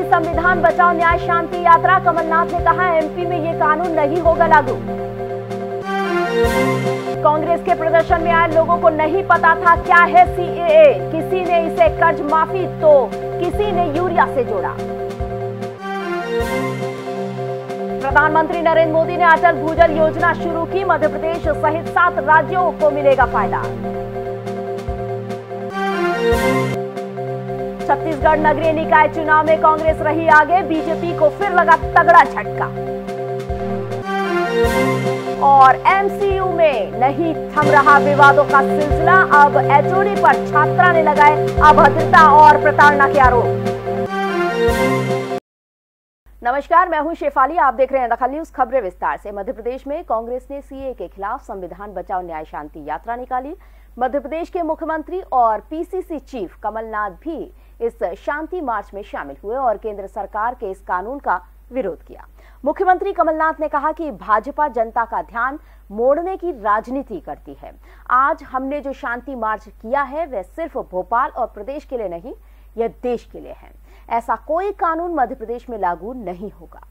की संविधान बचाओ, न्याय, शांति यात्रा। कमलनाथ ने कहा एमपी में ये कानून नहीं होगा लागू। कांग्रेस के प्रदर्शन में आए लोगों को नहीं पता था क्या है सीएए किसी ने इसे कर्ज माफ़ी तो किसी ने यूरिया से जोड़ा। प्रधानमंत्री नरेंद्र मोदी ने अटल भूजल योजना शुरू की। मध्य प्रदेश सहित सात राज्यों को मिलेगा फ़ायदा। छत्तीसगढ़ नगरीय निकाय चुनाव में कांग्रेस रही आगे, बीजेपी को फिर लगा तगड़ा झटका। और एमसीयू में नहीं थम रहा विवादों का सिलसिला, अब एचओडी पर छात्रा ने लगाए अभद्रता और प्रताड़ना के आरोप। नमस्कार, मैं हूँ शेफाली आप देख रहे हैं दखल न्यूज़, खबरें विस्तार से। मध्य प्रदेश में कांग्रेस ने सीए के खिलाफ संविधान बचाओ न्याय शांति यात्रा निकाली। मध्य प्रदेश के मुख्यमंत्री और पीसीसी चीफ कमलनाथ भी इस शांति मार्च में शामिल हुए और केंद्र सरकार के इस कानून का विरोध किया। मुख्यमंत्री कमलनाथ ने कहा कि भाजपा जनता का ध्यान मोड़ने की राजनीति करती है। आज हमने जो शांति मार्च किया है, वह सिर्फ़ भोपाल और प्रदेश के लिए नहीं, यह देश के लिए है। ऐसा कोई कानून मध्य प्रदेश में लागू नहीं होगा।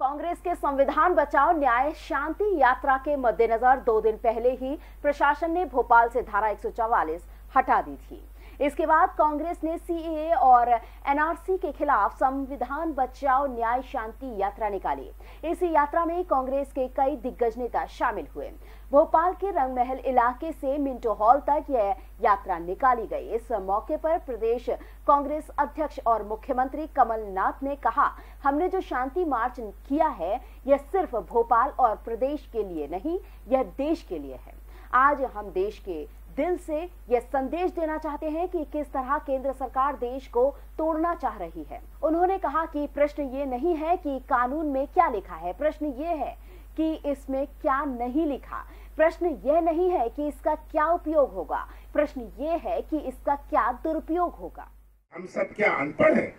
कांग्रेस के संविधान बचाओ न्याय शांति यात्रा के मद्देनजर दो दिन पहले ही प्रशासन ने भोपाल से धारा 144 हटा दी थी। इसके बाद कांग्रेस ने सीएए और एनआरसी के खिलाफ संविधान बचाओ न्याय शांति यात्रा निकाली। इस यात्रा में कांग्रेस के कई दिग्गज नेता शामिल हुए। भोपाल के रंगमहल इलाके से मिंटो हॉल तक यह यात्रा निकाली गई। इस मौके पर प्रदेश कांग्रेस अध्यक्ष और मुख्यमंत्री कमलनाथ ने कहा, हमने जो शांति मार्च किया है, यह सिर्फ़ भोपाल और प्रदेश के लिए नहीं, यह देश के लिए है। आज हम देश के दिल से यह संदेश देना चाहते हैं कि किस तरह केंद्र सरकार देश को तोड़ना चाह रही है। उन्होंने कहा कि प्रश्न ये नहीं है कि कानून में क्या लिखा है। प्रश्न ये है कि इसमें क्या नहीं लिखा। प्रश्न यह नहीं है कि इसका क्या उपयोग होगा। प्रश्न ये है कि इसका क्या दुरुपयोग होगा। हम सब क्या अनपढ़ हैं?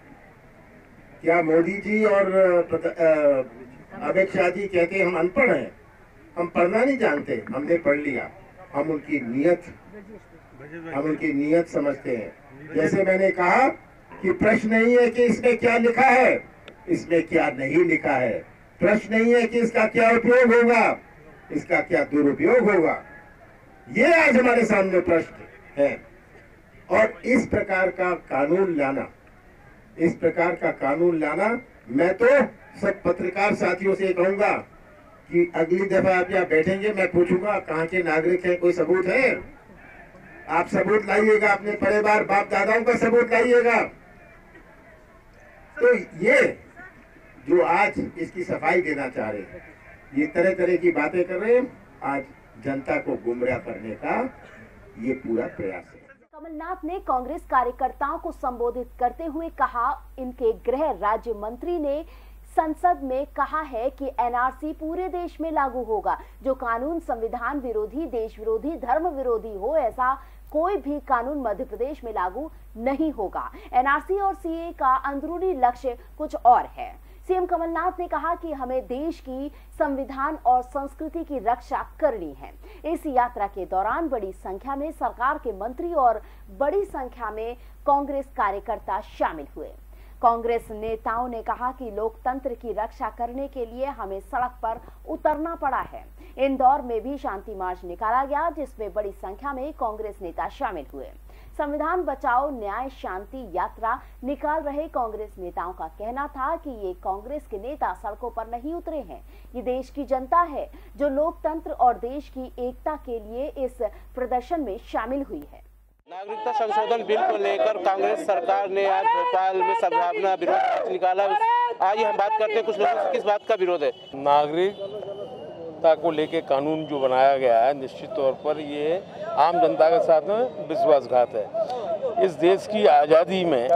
क्या मोदी जी और अमित शाह जी कहते हम अनपढ़ हैं? हम पढ़ना नहीं जानते। हमने पढ़ लिया। हम उनकी नियत हम उनकी नीयत समझते हैं। जैसे मैंने कहा कि प्रश्न नहीं है कि इसमें क्या लिखा है इसमें क्या नहीं लिखा है। प्रश्न नहीं है कि इसका क्या उपयोग होगा इसका क्या दुरुपयोग होगा। ये आज हमारे सामने प्रश्न है। और इस प्रकार का कानून लाना इस प्रकार का कानून लाना मैं तो सब पत्रकार साथियों से कहूँगा कि अगली दफ़ा आप यहाँ बैठेंगे मैं पूछूँगा कहाँ के नागरिक हैं कोई सबूत है? आप सबूत लाइएगा अपने परिवार बाप दादाओं का सबूत लाइएगा। तो ये जो आज इसकी सफ़ाई देना चाह रहे हैं, ये तरह तरह की बातें कर रहे हैं। आज जनता को गुमराह करने का ये पूरा प्रयास है। कमलनाथ ने कांग्रेस कार्यकर्ताओं को संबोधित करते हुए कहा, इनके गृह राज्य मंत्री ने संसद में कहा है कि एनआरसी पूरे देश में लागू होगा। जो कानून, संविधान विरोधी, देश विरोधी, धर्म विरोधी हो, ऐसा कोई भी कानून मध्य प्रदेश में लागू नहीं होगा। एनआरसी और सीए का अंदरूनी लक्ष्य कुछ और है। सीएम कमलनाथ ने कहा कि हमें देश की संविधान और संस्कृति की रक्षा करनी है। इस यात्रा के दौरान बड़ी संख्या में सरकार के मंत्री और बड़ी संख्या में कांग्रेस कार्यकर्ता शामिल हुए। कांग्रेस नेताओं ने कहा कि लोकतंत्र की रक्षा करने के लिए हमें सड़क पर उतरना पड़ा है। इंदौर में भी शांति मार्च निकाला गया जिसमें बड़ी संख्या में कांग्रेस नेता शामिल हुए। संविधान बचाओ न्याय शांति यात्रा निकाल रहे कांग्रेस नेताओं का कहना था कि ये कांग्रेस के नेता सड़कों पर नहीं उतरे हैं। ये देश की जनता है जो लोकतंत्र और देश की एकता के लिए इस प्रदर्शन में शामिल हुई है। नागरिकता संशोधन बिल को लेकर कांग्रेस सरकार ने आज भोपाल में सद्भावना विरोध निकाला। आज हम बात करते हैं कुछ लोगों से किस बात का विरोध है? नागरिकता को लेकर कानून जो बनाया गया है, निश्चित तौर पर ये आम जनता के साथ में विश्वासघात है। इस देश की आज़ादी में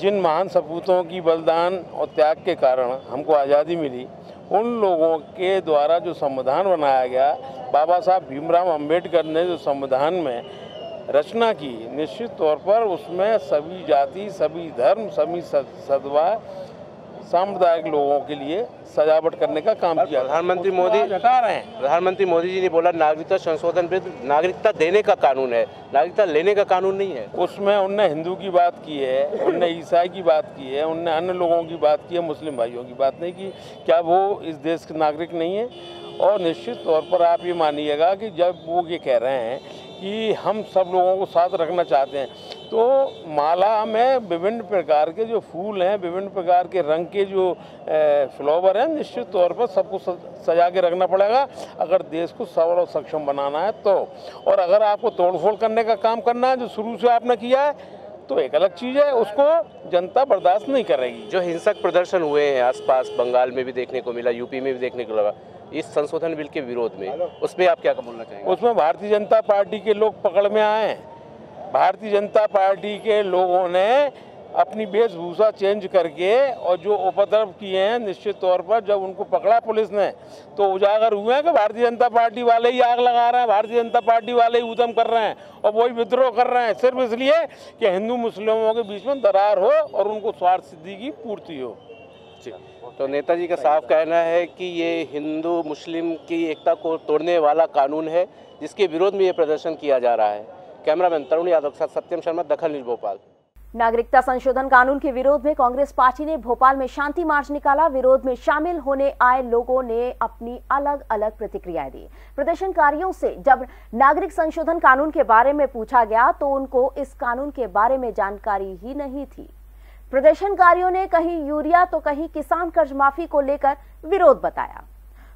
जिन महान सपूतों की बलिदान और त्याग के कारण हमको आज़ादी मिली, उन लोगों के द्वारा जो संविधान बनाया गया, बाबा साहब भीमराव अंबेडकर ने जो संविधान में रचना की, निश्चित तौर पर उसमें सभी जाति, सभी धर्म, सभी सदवा सांप्रदायिक लोगों के लिए सजावट करने का काम किया प्रधानमंत्री मोदी हटा रहे हैं। प्रधानमंत्री मोदी जी ने बोला नागरिकता संशोधन बिल नागरिकता देने का कानून है। नागरिकता लेने का कानून नहीं है। उसमें उनने हिंदू की बात की है उनने ईसाई की बात की है उनने अन्य लोगों की बात की है मुस्लिम भाइयों की बात नहीं की। क्या वो इस देश के नागरिक नहीं है? और निश्चित तौर पर आप ये मानिएगा कि जब वो ये कह रहे हैं कि हम सब लोगों को साथ रखना चाहते हैं तो माला में विभिन्न प्रकार के जो फूल हैं विभिन्न प्रकार के रंग के जो फ्लावर हैं निश्चित तौर पर सबको सजा के रखना पड़ेगा। अगर देश को सबल और सक्षम बनाना है तो। और अगर आपको तोड़फोड़ करने का काम करना है जो शुरू से आपने किया है तो एक अलग चीज़ है उसको जनता बर्दाश्त नहीं करेगी। जो हिंसक प्रदर्शन हुए हैं आसपास बंगाल में भी देखने को मिला यूपी में भी देखने को लगा इस संशोधन बिल के विरोध में उसमें आप क्या बोलना चाहेंगे? उसमें भारतीय जनता पार्टी के लोग पकड़ में आए हैं। भारतीय जनता पार्टी के लोगों ने अपनी वेशभूषा चेंज करके और जो उपद्रव किए हैं, निश्चित तौर पर जब उनको पकड़ा पुलिस ने तो उजागर हुए हैं कि भारतीय जनता पार्टी वाले ही आग लगा रहे हैं, भारतीय जनता पार्टी वाले ही उदम कर रहे हैं और वही विद्रोह कर रहे हैं। सिर्फ़ इसलिए कि हिंदू मुस्लिमों के बीच में दरार हो और उनको स्वार्थ सिद्धि की पूर्ति हो। तो नेताजी का साफ़ कहना है कि ये हिंदू मुस्लिम की एकता को तोड़ने वाला कानून है, जिसके विरोध में ये प्रदर्शन किया जा रहा है। कैमरामैन तरुण यादव के साथ सत्यम शर्मा, दखल न्यूज़ भोपाल। नागरिकता संशोधन कानून के विरोध में कांग्रेस पार्टी ने भोपाल में शांति मार्च निकाला। विरोध में शामिल होने आए लोगों ने अपनी अलग अलग प्रतिक्रियाएँ दी। प्रदर्शनकारियों से जब नागरिक संशोधन कानून के बारे में पूछा गया तो उनको इस कानून के बारे में जानकारी ही नहीं थी। प्रदर्शनकारियों ने कहीं यूरिया तो कहीं किसान कर्ज माफ़ी को लेकर विरोध बताया।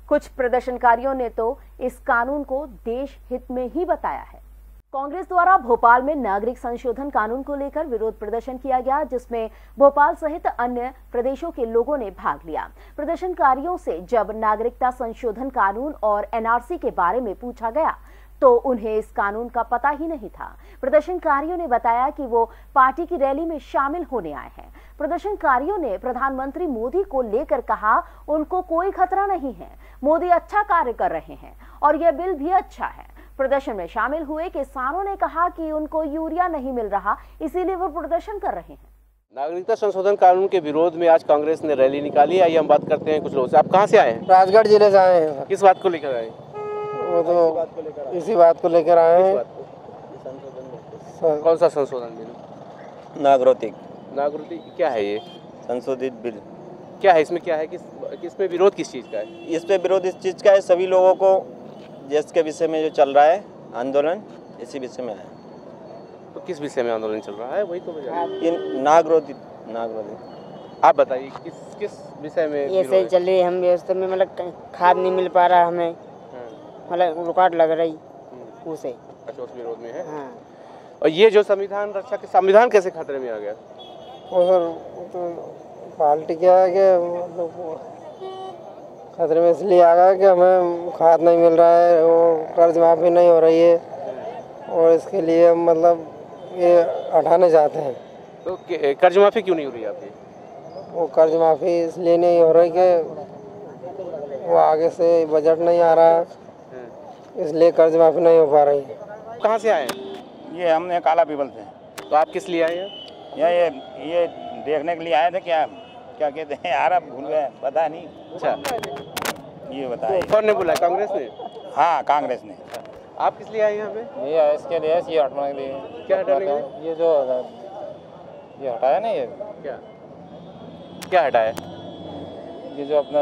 कुछ प्रदर्शनकारियों ने तो इस कानून को देश हित में ही बताया है। कांग्रेस द्वारा भोपाल में नागरिक संशोधन कानून को लेकर विरोध प्रदर्शन किया गया, जिसमें भोपाल सहित अन्य प्रदेशों के लोगों ने भाग लिया। प्रदर्शनकारियों से जब नागरिकता संशोधन कानून और एनआरसी के बारे में पूछा गया तो उन्हें इस कानून का पता ही नहीं था। प्रदर्शनकारियों ने बताया कि वो पार्टी की रैली में शामिल होने आए हैं। प्रदर्शनकारियों ने प्रधानमंत्री मोदी को लेकर कहा, उनको कोई खतरा नहीं है। मोदी अच्छा कार्य कर रहे हैं और यह बिल भी अच्छा है। प्रदर्शन में शामिल हुए किसानों ने कहा कि उनको यूरिया नहीं मिल रहा इसीलिए वो प्रदर्शन कर रहे हैं। नागरिकता संशोधन कानून के विरोध में आज कांग्रेस ने रैली निकाली। आइए हम बात करते हैं कुछ लोगों से। आप कहाँ से आए हैं? राजगढ़ ज़िले से आए हैं। किस बात को लेकर आए वो तो इसी बात को लेकर आए हैं। कौन सा संशोधन बिल? नागरिक नागरिक क्या है ये? संशोधित बिल। क्या है इसमें? क्या है? किस किसमें विरोध किस चीज़ का है? इस पे विरोध इस चीज़ का है सभी लोगों को देश के विषय में जो चल रहा है आंदोलन इसी विषय में है। तो किस विषय में आंदोलन चल रहा है वही तो ये नागरोधित नागरोधित आप बताइए किस किस विषय में ये सही चल रही है हम व्यवस्था में मतलब खाद नहीं मिल पा रहा हमें। मतलब रुकावट लग रही उसे अच्छा उस विरोध में है? हाँ। और ये जो संविधान रक्षा के संविधान कैसे खतरे में आ गया? वो सर तो पार्टी क्या है कि मतलब खतरे में इसलिए आ गया कि हमें खाद नहीं मिल रहा है वो कर्ज माफ़ी नहीं हो रही है। और इसके लिए हम मतलब ये हटाने चाहते हैं। तो कर्ज माफ़ी क्यों नहीं हो रही है आपकी? वो कर्ज माफ़ी इसलिए नहीं हो रही कि वो आगे से बजट नहीं आ रहा है इसलिए कर्ज माफ़ी नहीं हो पा रही। कहाँ से आए ये हमने काला पीपल से। तो आप किस लिए आए हैं? ये ये ये देखने के लिए आए थे क्या? क्या कहते हैं? यार अब भूल गए पता नहीं। अच्छा। ये बताइए। कौन ने बोला कांग्रेस ने? हाँ कांग्रेस ने। आप किस लिए आए यहाँ पे? ये इसके लिए ये हटाने के लिए। क्या हटाने के लिए? ये जो ये हटाया ना ये? क्या? क्या हटाया? ये जो अपना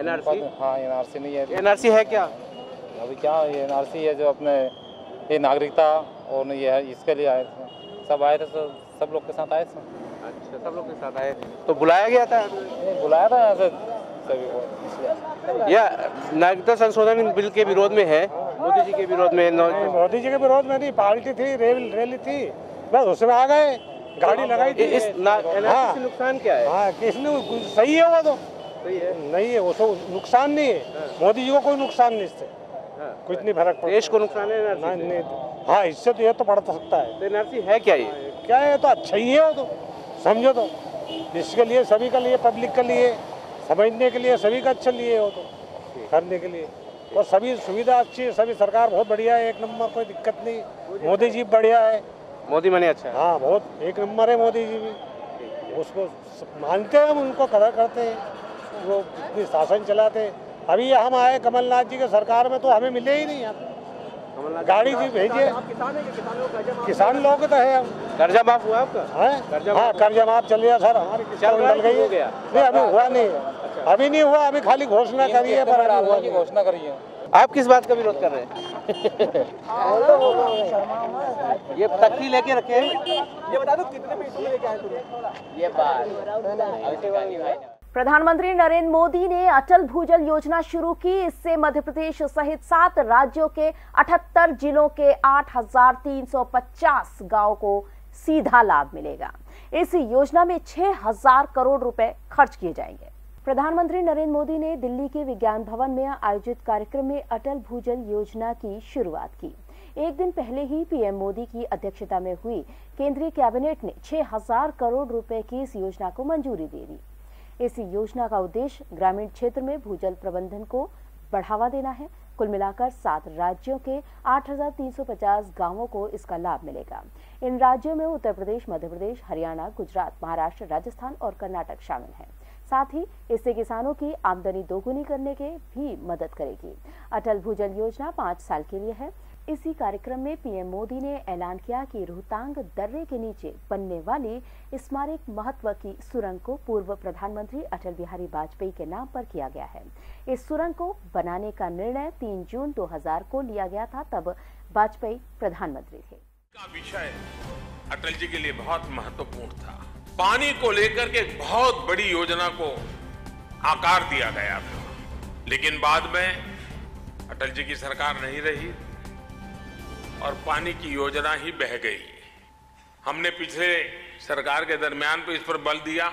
एनआरसी? हाँ एनआरसी नहीं है। एनआरसी है क्या? अभी क्या ये एनआरसी है जो अपने ये नागरिकता और ये है इसके लिए आए थे। सब आए थे सब सब लोग के साथ आए थे। अच्छा सब लोग के साथ आए। तो बुलाया गया था? बुलाया था यहाँ से सभी को इसलिए या नागरिकता संशोधन बिल के विरोध में है? मोदी जी के विरोध में मोदी जी के विरोध में नहीं पार्टी थी रेल रैली थी बस उसमें आ गए गाड़ी लगाई थी। इस नुकसान क्या है? हाँ किसने सही है वो तो। नहीं है वो तो नुकसान नहीं है। मोदी जी को कोई नुकसान नहीं इससे। हाँ। कुछ नहीं फ़र्क देश को नुकसान है नहीं नहीं हाँ इससे तो ये तो पड़ सकता है। तो एनआरसी है क्या ये? क्या है तो अच्छा ही है वो तो। समझो तो। इसके लिए सभी के लिए पब्लिक के लिए। समझने के लिए सभी का अच्छा लिए हो तो करने के लिए। और सभी सुविधा अच्छी है सभी सरकार बहुत बढ़िया है एक नंबर कोई दिक्कत नहीं। मोदी जी बढ़िया है। मोदी मने अच्छा है। हाँ बहुत एक नंबर है मोदी जी भी। उसको मानते हैं हम उनको कदर करते हैं। वो इतनी शासन चलाते हैं। अभी हम आए कमलनाथ जी के सरकार में तो हमें मिले ही नहीं यहाँ। गाड़ी जी भेजिए। किसान लोग तो है हम कर्जा माफ़ हुआ आपका? हाँ? कर्जा माफ़ चल गया सर हमारी निकल गई हो गया? नहीं अभी हुआ नहीं। अभी नहीं हुआ अभी खाली घोषणा करी है पर अभी हुआ घोषणा करिए। आप किस बात का विरोध कर रहे हैं? ये तख्ती लेके रखे हैं। ये बता दो कितने पैसे लेके आए ये बात। प्रधानमंत्री नरेंद्र मोदी ने अटल भूजल योजना शुरू की। इससे मध्य प्रदेश सहित सात राज्यों के 78 जिलों के 8,350 गाँव को सीधा लाभ मिलेगा। इस योजना में 6,000 करोड़ रुपए खर्च किए जाएँगे। प्रधानमंत्री नरेंद्र मोदी ने दिल्ली के विज्ञान भवन में आयोजित कार्यक्रम में अटल भूजल योजना की शुरुआत की। एक दिन पहले ही पीएम मोदी की अध्यक्षता में हुई। केंद्रीय कैबिनेट ने 6,000 करोड़ रुपए की इस योजना को मंजूरी दे दी। इस योजना का उद्देश्य ग्रामीण क्षेत्र में भूजल प्रबंधन को बढ़ावा देना है। कुल मिलाकर सात राज्यों के 8,350 गाँवों को इसका लाभ मिलेगा। इन राज्यों में उत्तर प्रदेश मध्य प्रदेश हरियाणा गुजरात महाराष्ट्र राजस्थान और कर्नाटक शामिल हैं। साथ ही इससे किसानों की आमदनी दोगुनी करने के भी मदद करेगी। अटल भूजल योजना पाँच साल के लिए है। इसी कार्यक्रम में पीएम मोदी ने ऐलान किया कि रोहतांग दर्रे के नीचे बनने वाली स्मारक महत्व की सुरंग को पूर्व प्रधानमंत्री अटल बिहारी वाजपेयी के नाम पर किया गया है। इस सुरंग को बनाने का निर्णय 3 जून 2000 को लिया गया था, तब वाजपेयी प्रधानमंत्री थे। का विषय अटल जी के लिए बहुत महत्वपूर्ण था। पानी को लेकर के बहुत बड़ी योजना को आकार दिया गया था। लेकिन बाद में अटल जी की सरकार नहीं रही। और पानी की योजना ही बह गई। हमने पिछले सरकार के दरमियान पे इस पर बल दिया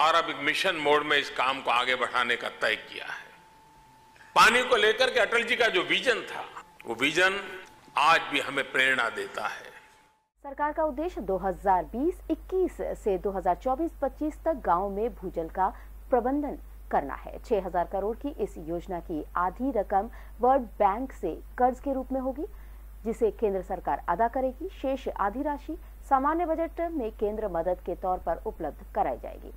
और अब एक मिशन मोड में इस काम को आगे बढ़ाने का तय किया है। पानी को लेकर के अटल जी का जो विजन था, वो विजन आज भी हमें प्रेरणा देता है। सरकार का उद्देश्य 2020-21 से 2024-25 तक गाँव में भूजल का प्रबंधन करना है। 6000 करोड़ की इस योजना की आधी रकम वर्ल्ड बैंक से कर्ज के रूप में होगी। जिसे केंद्र सरकार अदा करेगी। शेष आधी राशि सामान्य बजट में केंद्र मदद के तौर पर उपलब्ध कराई जाएगी।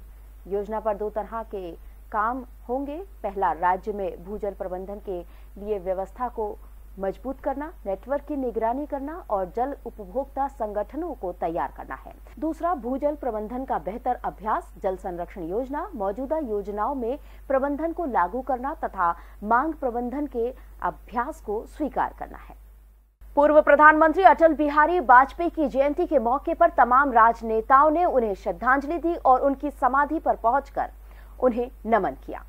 योजना पर दो तरह के काम होंगे। पहला, राज्य में भूजल प्रबंधन के लिए व्यवस्था को मज़बूत करना, नेटवर्क की निगरानी करना और जल उपभोक्ता संगठनों को तैयार करना है। दूसरा, भूजल प्रबंधन का बेहतर अभ्यास, जल संरक्षण योजना, मौजूदा योजनाओं में प्रबंधन को लागू करना तथा मांग प्रबंधन के अभ्यास को स्वीकार करना है। पूर्व प्रधानमंत्री अटल बिहारी वाजपेयी की जयंती के मौके पर तमाम राजनेताओं ने उन्हें श्रद्धांजलि दी और उनकी समाधि पर पहुंचकर उन्हें नमन किया।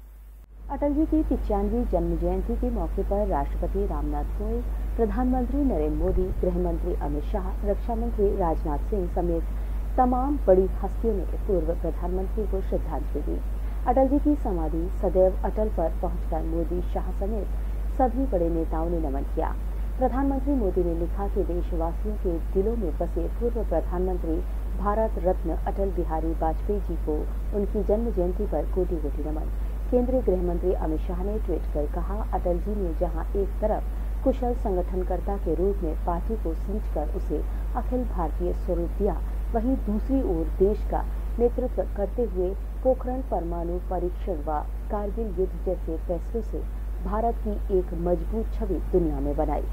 अटल जी की पिचानवी जन्म जयंती के मौके पर राष्ट्रपति रामनाथ कोविंद, प्रधानमंत्री नरेंद्र मोदी, गृह मंत्री अमित शाह, रक्षा मंत्री राजनाथ सिंह समेत तमाम बड़ी हस्तियों ने पूर्व प्रधानमंत्री को श्रद्धांजलि दी। अटल जी की समाधि सदैव अटल पर पहुंचकर मोदी शाह समेत सभी बड़े नेताओं ने नमन किया। प्रधानमंत्री मोदी ने लिखा कि देशवासियों के दिलों में बसे पूर्व प्रधानमंत्री भारत रत्न अटल बिहारी वाजपेयी जी को उनकी जन्म जयंती पर कोटि कोटि नमन। केंद्रीय गृह मंत्री अमित शाह ने ट्वीट कर कहा, अटल जी ने जहाँ एक तरफ़ कुशल संगठनकर्ता के रूप में पार्टी को सींचकर उसे अखिल भारतीय स्वरूप दिया, वहीं दूसरी ओर देश का नेतृत्व करते हुए पोखरण परमाणु परीक्षण व कारगिल युद्ध जैसे फैसलों से भारत की एक मज़बूत छवि दुनिया में बनाई।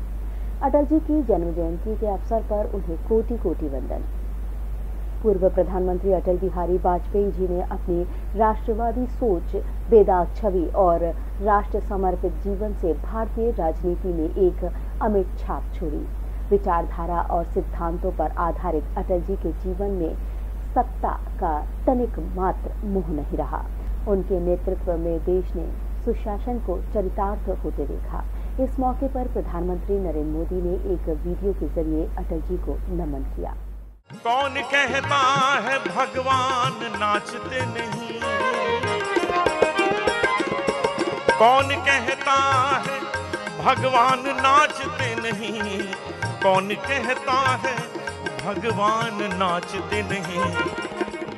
अटल जी की जन्म जयंती के अवसर पर उन्हें कोटि कोटि वंदन। पूर्व प्रधानमंत्री अटल बिहारी वाजपेयी जी ने अपनी राष्ट्रवादी सोच, बेदाग छवि और राष्ट्र समर्पित जीवन से भारतीय राजनीति में एक अमिट छाप छोड़ी। विचारधारा और सिद्धांतों पर आधारित अटल जी के जीवन में सत्ता का तनिक मात्र मुँह नहीं रहा। उनके नेतृत्व में देश ने सुशासन को चरितार्थ होते देखा। इस मौके पर प्रधानमंत्री नरेंद्र मोदी ने एक वीडियो के ज़रिए अटल जी को नमन किया। कौन कहता है भगवान नाचते नहीं? कौन कहता है भगवान नाचते नहीं? कौन कहता है भगवान नाचते नहीं?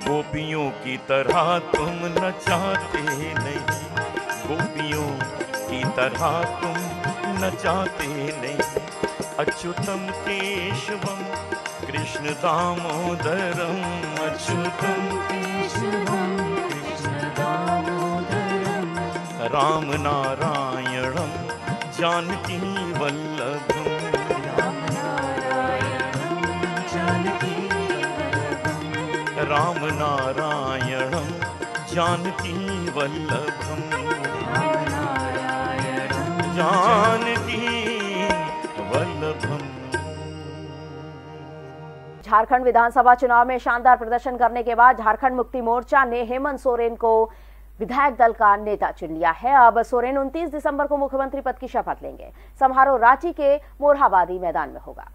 गोपियों की तरह तुम नचाते नहीं। गोपियों की तरह तुम नचाते नहीं। अच्युतम केशवम, कृष्ण दामोदरम अच्युतम। केशवम कृष्ण दामोदरम राम नारायणम, जानकी वल्लभम। राम नारायणं जानकी वल्लभम। वल्लभम। झारखंड विधानसभा चुनाव में शानदार प्रदर्शन करने के बाद झारखंड मुक्ति मोर्चा ने हेमंत सोरेन को विधायक दल का नेता चुन लिया है। अब सोरेन 29 दिसंबर को मुख्यमंत्री पद की शपथ लेंगे। समारोह रांची के मोरहाबादी मैदान में होगा।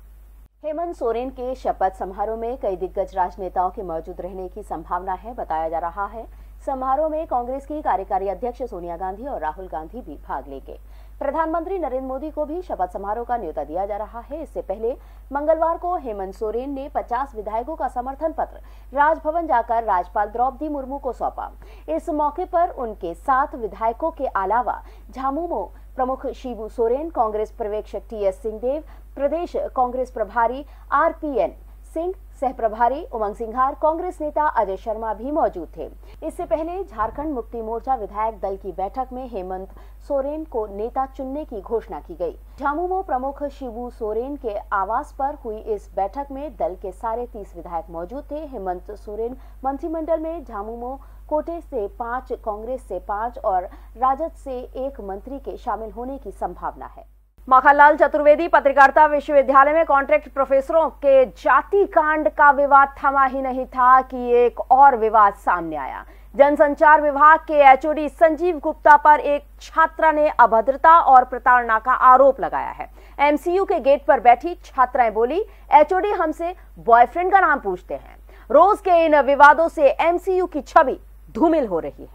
हेमंत सोरेन के शपथ समारोह में कई दिग्गज राजनेताओं के मौजूद रहने की संभावना है, बताया जा रहा है। समारोह में कांग्रेस की कार्यकारी अध्यक्ष सोनिया गांधी और राहुल गांधी भी भाग लेंगे। प्रधानमंत्री नरेंद्र मोदी को भी शपथ समारोह का न्योता दिया जा रहा है। इससे पहले मंगलवार को हेमंत सोरेन ने 50 विधायकों का समर्थन पत्र, राजभवन जाकर राज्यपाल द्रौपदी मुर्मू को सौंपा। इस मौके पर उनके सात विधायकों के अलावा झामुमो प्रमुख शिबू सोरेन, कांग्रेस पर्यवेक्षक टी एस सिंहदेव, प्रदेश कांग्रेस प्रभारी आरपीएन सिंह सह प्रभारी उमंग सिंघार, कांग्रेस नेता अजय शर्मा भी मौजूद थे। इससे पहले झारखंड मुक्ति मोर्चा विधायक दल की बैठक में हेमंत सोरेन को नेता चुनने की घोषणा की गई। झामुमो प्रमुख शिबू सोरेन के आवास पर हुई इस बैठक में दल के सारे तीस विधायक मौजूद थे। हेमंत सोरेन मंत्रिमंडल में, झामुमो कोटे से पाँच, कांग्रेस से पाँच और राजद से एक मंत्री के शामिल होने की संभावना है। माखनलाल चतुर्वेदी पत्रकारिता विश्वविद्यालय में कॉन्ट्रैक्ट प्रोफेसरों के जाति कांड का विवाद थमा ही नहीं था कि एक और विवाद सामने आया। जनसंचार विभाग के एचओडी संजीव गुप्ता पर एक छात्रा ने अभद्रता और प्रताड़ना का आरोप लगाया है। एमसीयू के गेट पर बैठी छात्राएँ बोली, एचओडी हमसे बॉयफ्रेंड का नाम पूछते हैं। रोज के इन विवादों से एमसीयू की छवि धूमिल हो रही है।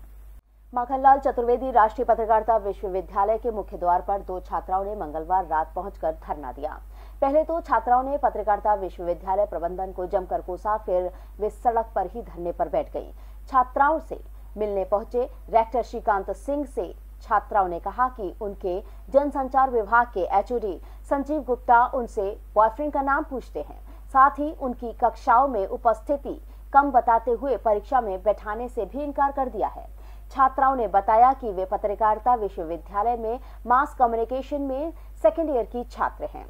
माखनलाल चतुर्वेदी राष्ट्रीय पत्रकारिता विश्वविद्यालय के मुख्य द्वार पर दो छात्राओं ने मंगलवार रात पहुंचकर धरना दिया। पहले तो छात्राओं ने पत्रकारिता विश्वविद्यालय प्रबंधन को जमकर कोसा, फिर वे सड़क पर ही धरने पर बैठ गई। छात्राओं से मिलने पहुँचे रेक्टर श्रीकांत सिंह से छात्राओं ने कहा कि उनके जनसंचार विभाग के एचओडी संजीव गुप्ता उनसे बॉयफ्रेंड का नाम पूछते हैं। साथ ही उनकी कक्षाओं में उपस्थिति कम बताते हुए परीक्षा में बैठाने से भी इनकार कर दिया है। छात्राओं ने बताया कि वे पत्रकारिता विश्वविद्यालय में मास कम्युनिकेशन में सेकेंड ईयर की छात्र हैं।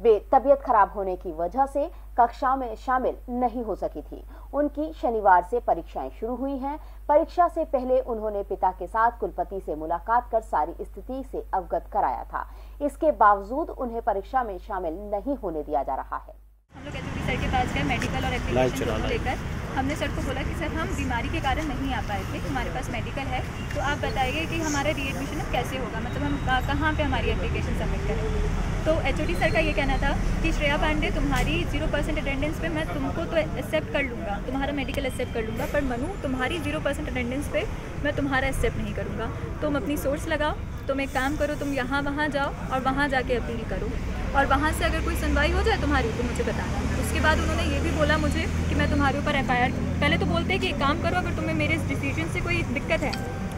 वे तबियत खराब होने की वजह से कक्षा में शामिल नहीं हो सकी थी। उनकी शनिवार से परीक्षाएँ शुरू हुई हैं। परीक्षा से पहले उन्होंने पिता के साथ कुलपति से मुलाकात कर सारी स्थिति से अवगत कराया था। इसके बावजूद उन्हें परीक्षा में शामिल नहीं होने दिया जा रहा है। सर के पास गए मेडिकल और एप्लीकेशन लेकर हमने सर को बोला कि सर हम बीमारी के कारण नहीं आ पाए थे हमारे पास मेडिकल है। तो आप बताइए कि हमारा रीएडमिशन कैसे होगा? मतलब हम कहाँ पे हमारी एप्लीकेशन सबमिट करें? तो एच सर का ये कहना था कि श्रेया पांडे, तुम्हारी ज़ीरो परसेंट अटेंडेंस पे मैं तुमको तो एक्सेप्ट कर लूँगा। तुम्हारा मेडिकल एक्सेप्ट कर लूँगा, पर मनु, तुम्हारी ज़ीरो परसेंट अटेंडेंस पे मैं तुम्हारा एक्सेप्ट नहीं करूँगा। तुम अपनी सोर्स लगाओ, तुम एक काम करो, तुम यहाँ वहाँ जाओ और वहाँ जाके अपील करो। और वहाँ से अगर कोई सुनवाई हो जाए तुम्हारी तो मुझे बताना। उसके बाद उन्होंने ये भी बोला मुझे कि मैं तुम्हारे ऊपर एफआईआर पहले तो बोलते हैं कि एक काम करो, अगर तुम्हें मेरे इस डिसीज़न से कोई दिक्कत है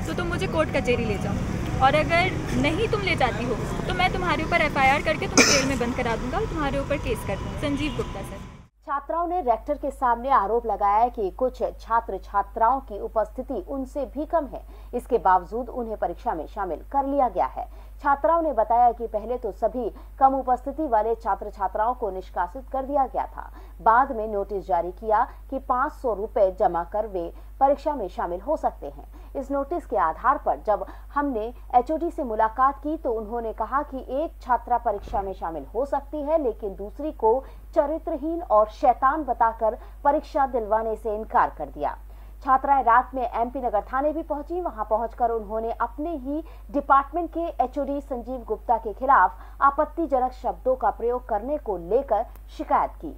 तो तुम मुझे कोर्ट कचहरी ले जाओ। और अगर नहीं तुम ले जाती हो तो मैं तुम्हारे ऊपर एफआईआर करके तुम जेल में बंद करा दूँगा और तुम्हारे ऊपर केस कर दूँगा। संजीव गुप्ता, सर। छात्राओं ने रेक्टर के सामने आरोप लगाया कि कुछ छात्र छात्राओं की उपस्थिति उनसे भी कम है। इसके बावजूद उन्हें परीक्षा में शामिल कर लिया गया है। छात्राओं ने बताया कि पहले तो सभी कम उपस्थिति वाले छात्र छात्राओं को निष्कासित कर दिया गया था। बाद में नोटिस जारी किया कि पाँच सौ जमा कर वे परीक्षा में शामिल हो सकते हैं। इस नोटिस के आधार पर जब हमने एचओडी से मुलाकात की तो उन्होंने कहा कि एक छात्रा परीक्षा में शामिल हो सकती है, लेकिन दूसरी को चरित्रहीन और शैतान बताकर परीक्षा दिलवाने से इनकार कर दिया। छात्राएँ रात में एमपी नगर थाने भी पहुँची। वहाँ पहुंचकर उन्होंने अपने ही डिपार्टमेंट के एचओडी संजीव गुप्ता के खिलाफ आपत्तिजनक शब्दों का प्रयोग करने को लेकर शिकायत की।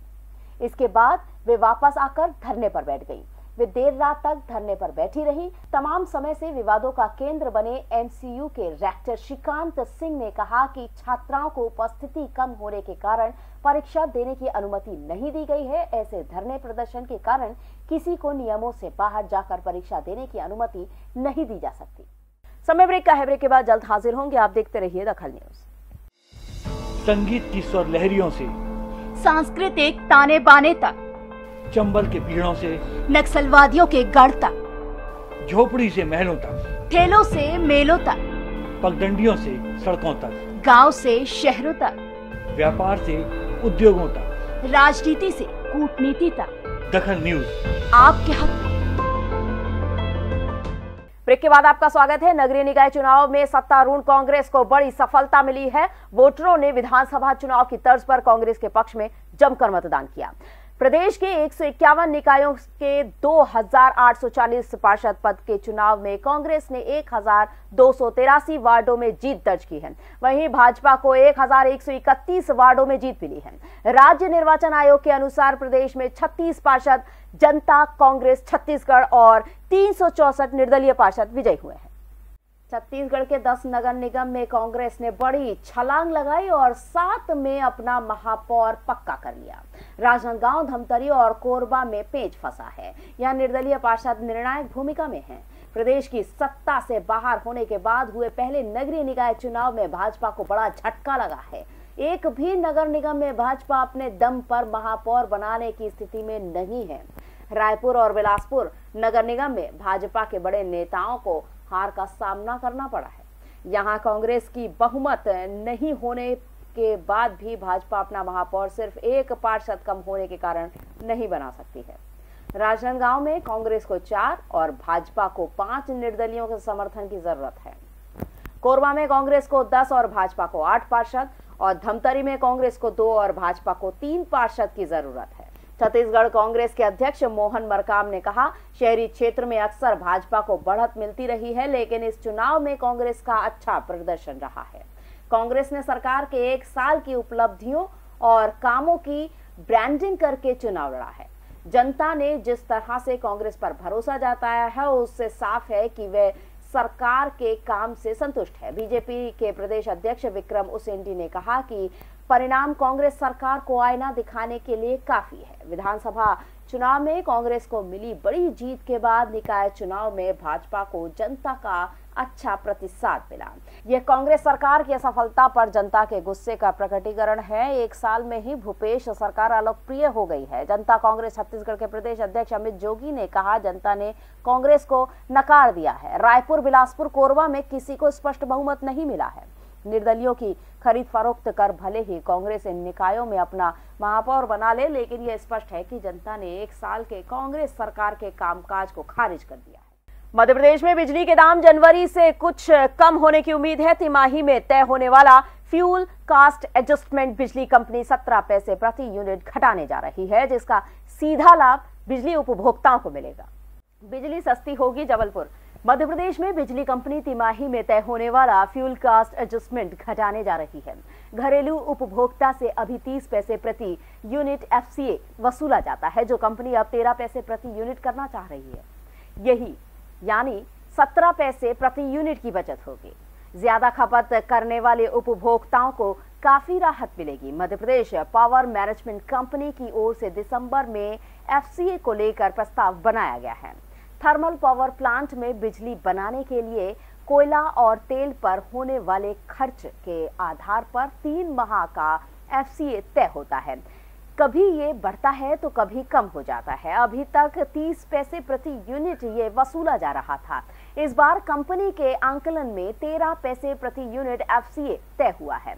इसके बाद वे वापस आकर धरने पर बैठ गई। वे देर रात तक धरने पर बैठी रही। तमाम समय से विवादों का केंद्र बने एमसीयू के रेक्टर श्रीकांत सिंह ने कहा कि छात्राओं को उपस्थिति कम होने के कारण परीक्षा देने की अनुमति नहीं दी गई है। ऐसे धरने प्रदर्शन के कारण किसी को नियमों से बाहर जाकर परीक्षा देने की अनुमति नहीं दी जा सकती। समय ब्रेक का है। ब्रेक के बाद जल्द हाजिर होंगे। आप देखते रहिए दखल न्यूज़। संगीत की स्वर लहरियों से। सांस्कृतिक ताने बाने तक। चंबल के पीड़ों से नक्सलवादियों के गढ़ तक झोपड़ी से महलों तक ठेलों से मेलों तक पगडंडियों से सड़कों तक गाँव से शहरों तक व्यापार से उद्योगों तक राजनीति से कूटनीति तक। दखल न्यूज़। आपके हक। ब्रेक के बाद आपका स्वागत है। नगरीय निकाय चुनाव में सत्तारूढ़ कांग्रेस को बड़ी सफलता मिली है। वोटरों ने विधानसभा चुनाव की तर्ज पर कांग्रेस के पक्ष में जमकर मतदान किया। प्रदेश के एक सौ इक्यावन निकायों के 2,840 पार्षद पद के चुनाव में कांग्रेस ने एक वार्डों में जीत दर्ज की है। वहीं भाजपा को 1,131 वार्डों में जीत मिली है। राज्य निर्वाचन आयोग के अनुसार प्रदेश में 36 पार्षद जनता कांग्रेस छत्तीसगढ़ और तीन निर्दलीय पार्षद विजयी हुए हैं। छत्तीसगढ़ के 10 नगर निगम में कांग्रेस ने बड़ी छलांग लगाई और सात में अपना महापौर पक्का कर लिया। राजनांदगांव, धमतरी और कोरबा में पेच फंसा है। यहाँ निर्दलीय पार्षद निर्णायक भूमिका में हैं। प्रदेश की सत्ता से बाहर होने के बाद हुए पहले नगरीय निकाय चुनाव में भाजपा को बड़ा झटका लगा है। एक भी नगर निगम में भाजपा अपने दम पर महापौर बनाने की स्थिति में नहीं है। रायपुर और बिलासपुर नगर निगम में भाजपा के बड़े नेताओं को हार का सामना करना पड़ा है। यहाँ कांग्रेस की बहुमत नहीं होने के बाद भी भाजपा अपना महापौर सिर्फ़ एक पार्षद कम होने के कारण नहीं बना सकती है। राजनांदगांव में कांग्रेस को चार और भाजपा को पाँच निर्दलियों के समर्थन की ज़रूरत है। कोरबा में कांग्रेस को दस और भाजपा को आठ पार्षद और धमतरी में कांग्रेस को दो और भाजपा को तीन पार्षद की ज़रूरत है। छत्तीसगढ़ कांग्रेस के अध्यक्ष मोहन मरकाम ने कहा, शहरी क्षेत्र में अक्सर भाजपा को बढ़त मिलती रही है, लेकिन इस चुनाव में कांग्रेस का अच्छा प्रदर्शन रहा है। कांग्रेस ने सरकार के एक साल की उपलब्धियों और कामों की ब्रांडिंग करके चुनाव लड़ा है। जनता ने जिस तरह से कांग्रेस पर भरोसा जताया है, उससे साफ़ है कि वे सरकार के काम से संतुष्ट है। बीजेपी के प्रदेश अध्यक्ष विक्रम उसेंडी ने कहा कि परिणाम कांग्रेस सरकार को आईना दिखाने के लिए काफ़ी है। विधानसभा चुनाव में कांग्रेस को मिली बड़ी जीत के बाद निकाय चुनाव में भाजपा को जनता का अच्छा प्रतिसाद मिला। यह कांग्रेस सरकार की सफलता पर जनता के गुस्से का प्रकटीकरण है। एक साल में ही भूपेश सरकार अलोकप्रिय हो गई है। जनता कांग्रेस छत्तीसगढ़ के प्रदेश अध्यक्ष अमित जोगी ने कहा, जनता ने कांग्रेस को नकार दिया है। रायपुर, बिलासपुर कोरबा में किसी को स्पष्ट बहुमत नहीं मिला है। निर्दलियों की खरीद फरोख्त कर भले ही कांग्रेस इन निकायों में अपना महापौर बना ले, लेकिन यह स्पष्ट है कि जनता ने एक साल के कांग्रेस सरकार के कामकाज को खारिज कर दिया है। मध्य प्रदेश में बिजली के दाम जनवरी से कुछ कम होने की उम्मीद है। तिमाही में तय होने वाला फ्यूल कास्ट एडजस्टमेंट बिजली कंपनी सत्रह पैसे प्रति यूनिट घटाने जा रही है, जिसका सीधा लाभ बिजली उपभोक्ताओं को मिलेगा। बिजली सस्ती होगी जबलपुर मध्य प्रदेश में बिजली कंपनी तिमाही में तय होने वाला फ्यूल कास्ट एडजस्टमेंट घटाने जा रही है। घरेलू उपभोक्ता से अभी 30 पैसे प्रति यूनिट एफसीए वसूला जाता है, जो कंपनी अब 13 पैसे प्रति यूनिट करना चाह रही है। यही, यानी 17 पैसे प्रति यूनिट की बचत होगी। ज़्यादा खपत करने वाले उपभोक्ताओं को काफ़ी राहत मिलेगी। Madhya Pradesh power management company की ओर से दिसंबर में एफसीए को लेकर प्रस्ताव बनाया गया है। थर्मल पावर प्लांट में बिजली बनाने के लिए कोयला और तेल पर होने वाले खर्च के आधार पर तीन माह का एफसीए तय होता है। कभी ये बढ़ता है तो कभी कम हो जाता है। अभी तक 30 पैसे प्रति यूनिट ये वसूला जा रहा था। इस बार कंपनी के आंकलन में 13 पैसे प्रति यूनिट एफसीए तय हुआ है।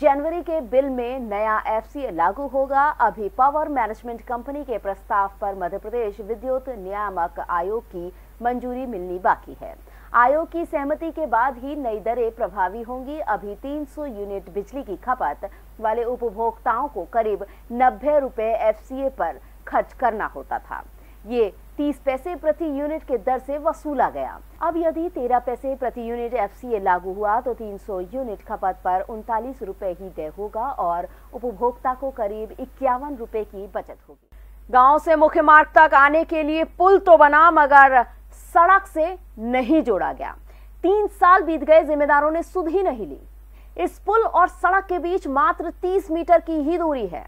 जनवरी के बिल में नया एफसीए लागू होगा। अभी पावर मैनेजमेंट कंपनी के प्रस्ताव पर मध्य प्रदेश विद्युत नियामक आयोग की मंजूरी मिलनी बाकी है। आयोग की सहमति के बाद ही नई दरें प्रभावी होंगी। अभी 300 यूनिट बिजली की खपत वाले उपभोक्ताओं को करीब नब्बे रुपए एफ़ पर खर्च करना होता था। ये 30 पैसे प्रति यूनिट के दर से वसूला गया। अब यदि 13 पैसे प्रति यूनिट एफसीए लागू हुआ तो 300 यूनिट खपत पर उनतालीस रुपए ही देय होगा और उपभोक्ता को करीब इक्यावन रुपए की बचत होगी। गाँव से मुख्य मार्ग तक आने के लिए पुल तो बना, मगर सड़क से नहीं जोड़ा गया। तीन साल बीत गए, जिम्मेदारों ने सुध ही नहीं ली। इस पुल और सड़क के बीच मात्र 30 मीटर की ही दूरी है।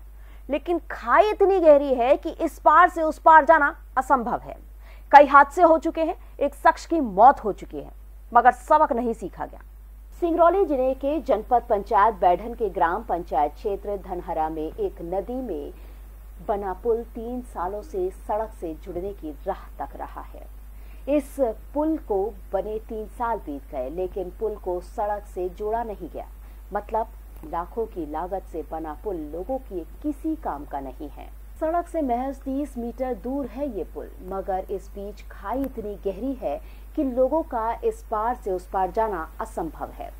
लेकिन खाई इतनी गहरी है कि इस पार से उस पार जाना असंभव है। कई हादसे हो चुके हैं, एक शख्स की मौत हो चुकी है, मगर सबक नहीं सीखा गया। सिंगरौली ज़िले के जनपद पंचायत बैठन के ग्राम पंचायत क्षेत्र धनहरा में एक नदी में बना पुल तीन सालों से सड़क से जुड़ने की राह तक रहा है। इस पुल को बने तीन साल बीत गए, लेकिन पुल को सड़क से जोड़ा नहीं गया। मतलब लाखों की लागत से बना पुल लोगों की किसी काम का नहीं है। सड़क से महज 30 मीटर दूर है ये पुल, मगर इस बीच खाई इतनी गहरी है कि लोगों का इस पार से उस पार जाना असंभव है।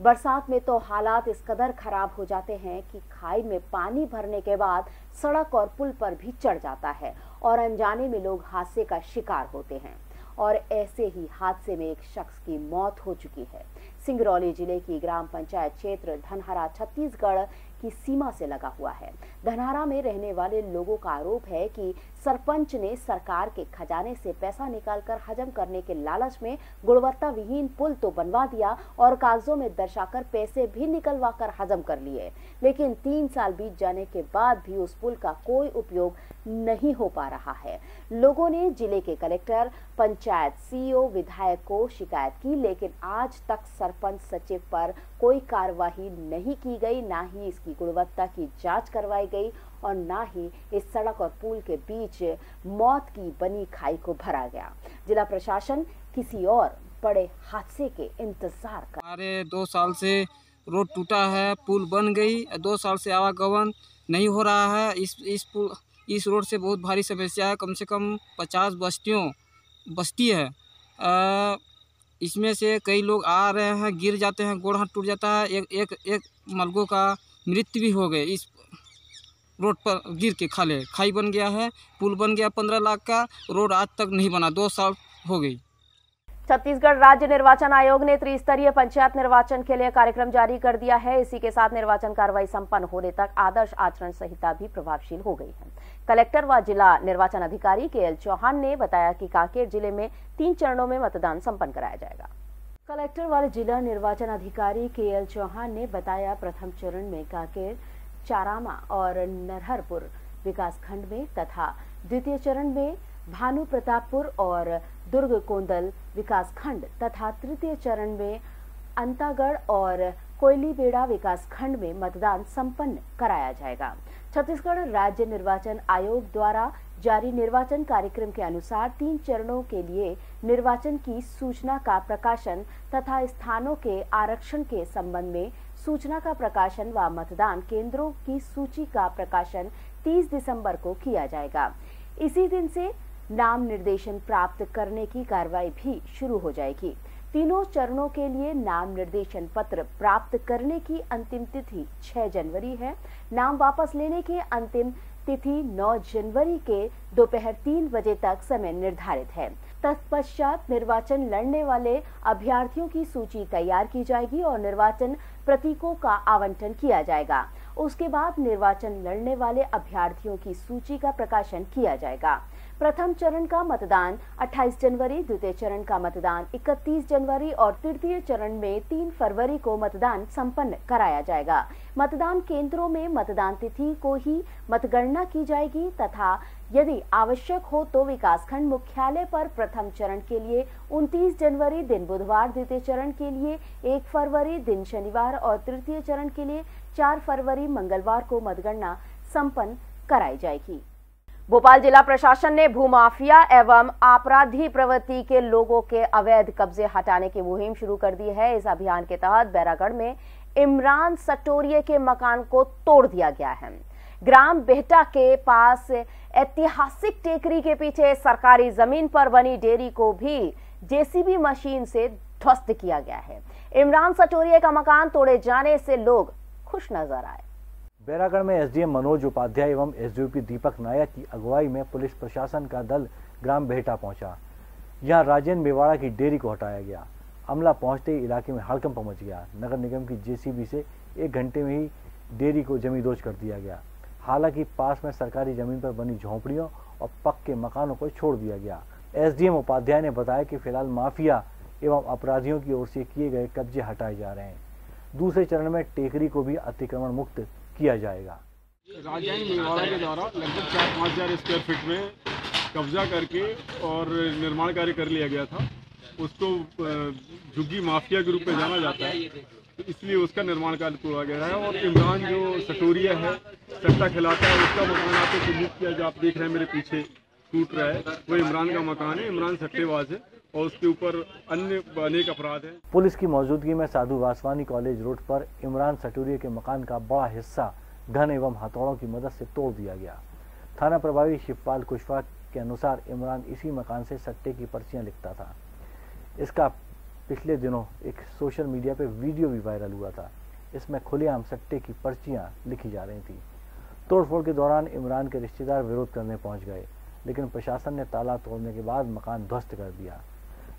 बरसात में तो हालात इस कदर खराब हो जाते हैं कि खाई में पानी भरने के बाद सड़क और पुल पर भी चढ़ जाता है और अनजाने में लोग हादसे का शिकार होते हैं। और ऐसे ही हादसे में एक शख्स की मौत हो चुकी है। सिंगरौली ज़िले की ग्राम पंचायत क्षेत्र धनहरा छत्तीसगढ़ की सीमा से लगा हुआ है। धनहरा में रहने वाले लोगों का आरोप है कि सरपंच ने सरकार के खजाने से पैसा निकालकर हजम करने के लालच में गुणवत्ता विहीन पुल तो बनवा दिया और कागजों में दर्शाकर पैसे भी निकलवा कर हजम कर लिए। लेकिन तीन साल बीत जाने के बाद भी उस पुल का कोई उपयोग नहीं हो पा रहा है। लोगों ने ज़िले के कलेक्टर, पंचायत सीईओ, विधायक को शिकायत की, लेकिन आज तक सरपंच सचिव पर कोई कार्यवाही नहीं की गई, ना ही इसकी गुणवत्ता की जाँच करवाई गई और ना ही इस सड़क और पुल के बीच मौत की बनी खाई को भरा गया। जिला प्रशासन किसी और बड़े हादसे के इंतज़ार कर हमारे दो साल से रोड टूटा है पुल बन गई दो साल से आवागमन नहीं हो रहा है। इस इस पुल इस रोड से बहुत भारी समस्या है। कम से कम पचास बस्तियों बस्ती है। आ, इसमें से कई लोग आ रहे हैं गिर जाते हैं गोड़ हाथ टूट जाता है। एक एक एक मलगों का मृत्यु भी हो गए इस रोड पर गिर के खाले, खाई बन गया है, पुल बन गया पंद्रह लाख का, रोड आज तक नहीं बना, दो साल हो गई। छत्तीसगढ़ राज्य निर्वाचन आयोग ने त्रिस्तरीय पंचायत निर्वाचन के लिए कार्यक्रम जारी कर दिया है। इसी के साथ निर्वाचन कार्रवाई संपन्न होने तक आदर्श आचरण संहिता भी प्रभावशील हो गई है। कलेक्टर व जिला निर्वाचन अधिकारी के एल चौहान ने बताया कि कांकेर ज़िले में तीन चरणों में मतदान संपन्न कराया जाएगा। कलेक्टर व जिला निर्वाचन अधिकारी के एल चौहान ने बताया, प्रथम चरण में कांकेर चारामा और नरहरपुर विकासखंड में तथा द्वितीय चरण में भानु प्रतापपुर और दुर्ग कोंदल विकासखंड तथा तृतीय चरण में अंतागढ़ और कोयलीबेड़ा विकासखंड में मतदान संपन्न कराया जाएगा। छत्तीसगढ़ राज्य निर्वाचन आयोग द्वारा जारी निर्वाचन कार्यक्रम के अनुसार तीन चरणों के लिए निर्वाचन की सूचना का प्रकाशन तथा स्थानों के आरक्षण के संबंध में सूचना का प्रकाशन व मतदान केंद्रों की सूची का प्रकाशन 30 दिसंबर को किया जाएगा। इसी दिन से नाम निर्देशन प्राप्त करने की कार्रवाई भी शुरू हो जाएगी। तीनों चरणों के लिए नाम निर्देशन पत्र प्राप्त करने की अंतिम तिथि 6 जनवरी है। नाम वापस लेने की अंतिम तिथि 9 जनवरी के दोपहर तीन बजे तक समय निर्धारित है। तत्पश्चात निर्वाचन लड़ने वाले अभ्यर्थियों की सूची तैयार की जाएगी और निर्वाचन प्रतीकों का आवंटन किया जाएगा। उसके बाद निर्वाचन लड़ने वाले अभ्यर्थियों की सूची का प्रकाशन किया जाएगा। प्रथम चरण का मतदान 28 जनवरी, द्वितीय चरण का मतदान 31 जनवरी और तृतीय चरण में 3 फरवरी को मतदान संपन्न कराया जाएगा। मतदान केंद्रों में मतदान तिथि को ही मतगणना की जाएगी तथा यदि आवश्यक हो तो विकासखंड मुख्यालय पर प्रथम चरण के लिए 29 जनवरी दिन बुधवार, द्वितीय चरण के लिए 1 फरवरी, दिन शनिवार और तृतीय चरण के लिए 4 फरवरी, मंगलवार को मतगणना संपन्न कराई जाएगी। भोपाल जिला प्रशासन ने भूमाफिया एवं आपराधी प्रवृत्ति के लोगों के अवैध कब्जे हटाने की मुहिम शुरू कर दी है। इस अभियान के तहत बैरागढ़ में इमरान सटोरिये के मकान को तोड़ दिया गया है। ग्राम बेहटा के पास ऐतिहासिक टेकरी के पीछे सरकारी ज़मीन पर बनी डेयरी को भी जेसीबी मशीन से ध्वस्त किया गया है। इमरान सटोरिये का मकान तोड़े जाने से लोग खुश नज़र आए। बैरागढ़ में एसडीएम मनोज उपाध्याय एवं एसडीओपी दीपक नायक की अगुवाई में पुलिस प्रशासन का दल ग्राम बेहटा पहुँचा। यहाँ राजेंद्र मेवाड़ा की डेयरी को हटाया गया। अमला पहुँचते ही इलाके में हड़कंप मच गया। नगर निगम की जेसीबी से एक घंटे में ही डेयरी को जमींदोज कर दिया गया। हालाँकि पास में सरकारी ज़मीन पर बनी झोंपड़ियों और पक्के मकानों को छोड़ दिया गया। एसडीएम उपाध्याय ने बताया कि फ़िलहाल माफिया एवं अपराधियों की ओर से किए गए कब्जे हटाए जा रहे हैं। दूसरे चरण में टेकरी को भी अतिक्रमण मुक्त किया जाएगा। राजधानी मेवाड़ा के द्वारा लगभग चार पाँच हज़ार स्क्वायर फीट में कब्जा करके और निर्माण कार्य कर लिया गया था। उसको झुग्गी माफिया के रूप में जाना जाता है। तो इसलिए उसका निर्माण कार्य तोड़ा गया है और इमरान जो सटोरिया है, सट्टा खिलाता है, उसका मकान आपको चिन्हित किया जो आप देख रहे हैं मेरे पीछे टूट रहा है। वो इमरान का मकान है, इमरान सट्टेबाज है और उसके ऊपर अन्य अनेक अपराध हैं। पुलिस की मौजूदगी में साधु वासवानी कॉलेज रोड पर इमरान सटोरिया के मकान का बड़ा हिस्सा घन एवं हथौड़ों की मदद से तोड़ दिया गया। थाना प्रभारी शिवपाल कुशवाहा के अनुसार इमरान इसी मकान से सट्टे की पर्चियाँ लिखता था। इसका पिछले दिनों एक सोशल मीडिया पर वीडियो भी वायरल हुआ था। इसमें खुलेआम सट्टे की पर्चियाँ लिखी जा रही थी। तोड़फोड़ के दौरान इमरान के रिश्तेदार विरोध करने पहुँच गए, लेकिन प्रशासन ने ताला तोड़ने के बाद मकान ध्वस्त कर दिया।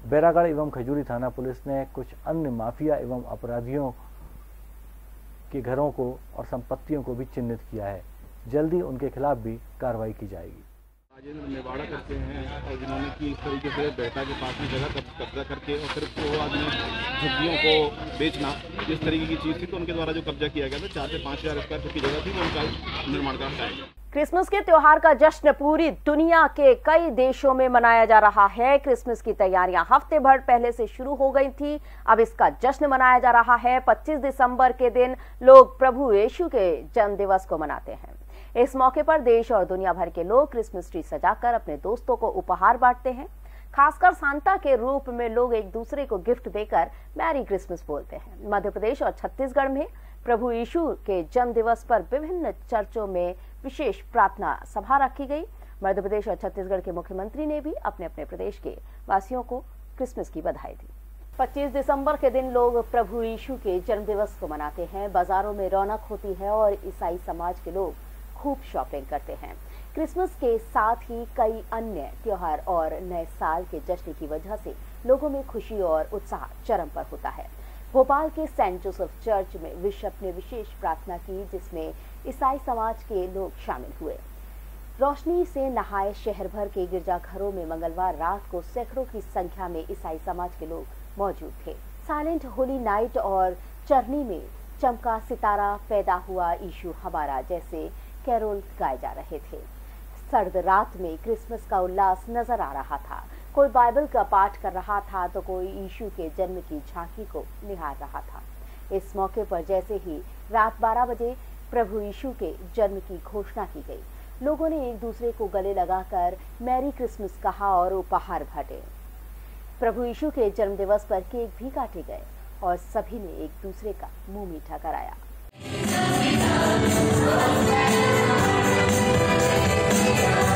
बैरागढ़ एवं खजूरी थाना पुलिस ने कुछ अन्य माफिया एवं अपराधियों के घरों को और संपत्तियों को भी चिन्हित किया है। जल्दी उनके खिलाफ भी कार्रवाई की जाएगी। राजेंद्र करते हैं और जिन्होंने इस तरीके से बेटा के पास में जगह कब्जा करके और फिर वो आदमी झुग्गियों को बेचना तरीके की चीज़ थी तो उनके द्वारा जो कब्जा किया गया था, चार से पाँच हज़ार स्क्वायर फीट की जगह थी, वो उनका निर्माण क्रिसमस के त्योहार का जश्न पूरी दुनिया के कई देशों में मनाया जा रहा है। क्रिसमस की तैयारियाँ हफ़्ते भर पहले से शुरू हो गई थी। अब इसका जश्न मनाया जा रहा है। 25 दिसंबर के दिन लोग प्रभु यीशु के जन्म दिवस को मनाते हैं। इस मौके पर देश और दुनिया भर के लोग क्रिसमस ट्री सजाकर अपने दोस्तों को उपहार बांटते हैं। खासकर सांता के रूप में लोग एक दूसरे को गिफ्ट देकर मैरी क्रिसमस बोलते हैं। मध्य प्रदेश और छत्तीसगढ़ में प्रभु यीशु के जन्म दिवस पर विभिन्न चर्चों में विशेष प्रार्थना सभा रखी गई। मध्य प्रदेश और छत्तीसगढ़ के मुख्यमंत्री ने भी अपने अपने प्रदेश के वासियों को क्रिसमस की बधाई दी। 25 दिसंबर के दिन लोग प्रभु यीशु के जन्म दिवस को मनाते हैं। बाजारों में रौनक होती है और ईसाई समाज के लोग खूब शॉपिंग करते हैं। क्रिसमस के साथ ही कई अन्य त्योहार और नए साल के जश्न की वजह से लोगों में खुशी और उत्साह चरम पर होता है। भोपाल के सेंट जोसेफ चर्च में बिशप ने विशेष प्रार्थना की, जिसमें ईसाई समाज के लोग शामिल हुए। रोशनी से नहाए शहर भर के गिरजाघरों में मंगलवार रात को सैकड़ों की संख्या में ईसाई समाज के लोग मौजूद थे। साइलेंट होली नाइट और चरनी में चमका सितारा पैदा हुआ ईशु हमारा, जैसे कैरोल गाए जा रहे थे। सर्द रात में क्रिसमस का उल्लास नज़र आ रहा था। कोई बाइबल का पाठ कर रहा था तो कोई यीशु के जन्म की झांकी को निहार रहा था। इस मौके पर जैसे ही रात 12 बजे प्रभु यीशु के जन्म की घोषणा की गई, लोगों ने एक दूसरे को गले लगाकर मैरी क्रिसमस कहा और उपहार बांटे प्रभु यीशु के जन्म दिवस पर केक भी काटे गए और सभी ने एक दूसरे का मुँह मीठा कराया। Yeah.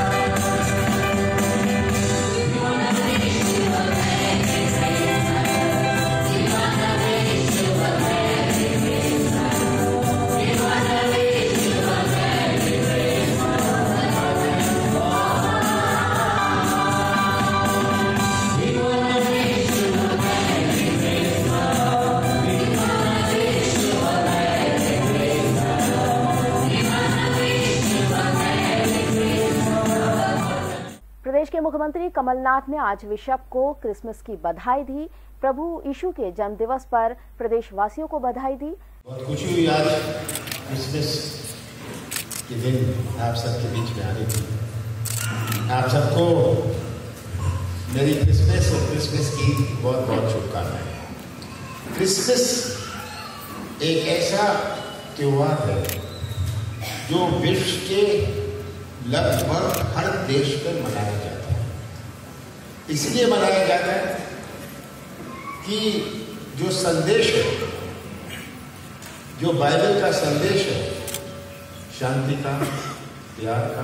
मुख्यमंत्री कमलनाथ ने आज बिशप को क्रिसमस की बधाई दी। प्रभु यीशु के जन्म दिवस पर प्रदेशवासियों को बधाई दी। बहुत खुशी हुई आज क्रिसमस के दिन। आप सबके बीच में आने की आप सबको मेरी क्रिसमस और क्रिसमस की बहुत बहुत शुभकामनाएँ। क्रिसमस एक ऐसा त्यौहार है जो विश्व के लगभग हर देश में मनाया जाता है। इसलिए मनाया जाता है कि जो संदेश है, जो बाइबल का संदेश है, शांति का, प्यार का।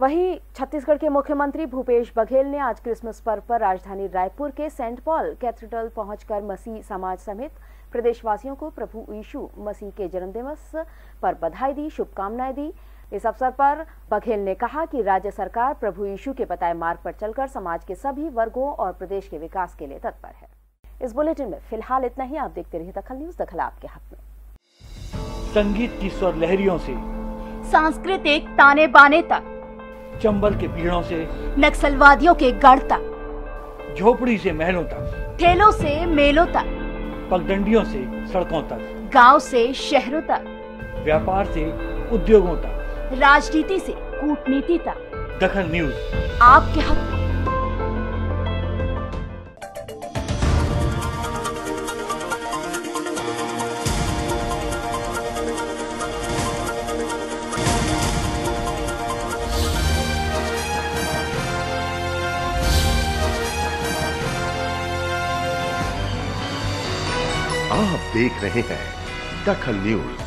वहीं छत्तीसगढ़ के मुख्यमंत्री भूपेश बघेल ने आज क्रिसमस पर्व पर राजधानी रायपुर के सेंट पॉल कैथेड्रल पहुंचकर मसीह समाज समेत प्रदेशवासियों को प्रभु यीशु मसीह के जन्मदिवस पर बधाई दी, शुभकामनाएँ दी। इस अवसर पर बघेल ने कहा कि राज्य सरकार प्रभु यीशु के बताए मार्ग पर चलकर समाज के सभी वर्गों और प्रदेश के विकास के लिए तत्पर है। इस बुलेटिन में फ़िलहाल इतना ही। आप देखते रहिए दखल न्यूज़ दखल आपके हाथ में। संगीत की स्वर लहरियों से सांस्कृतिक ताने बाने तक चंबल के भीड़ों से नक्सलवादियों के गढ़ तक झोपड़ी से महलों तक ठेलों से मेलों तक पगडंडियों से सड़कों तक गाँव से शहरों तक व्यापार से उद्योगों तक राजनीति से कूटनीति तक। दखन न्यूज़। आपके हक। हाँ आप देख रहे हैं दखल न्यूज़।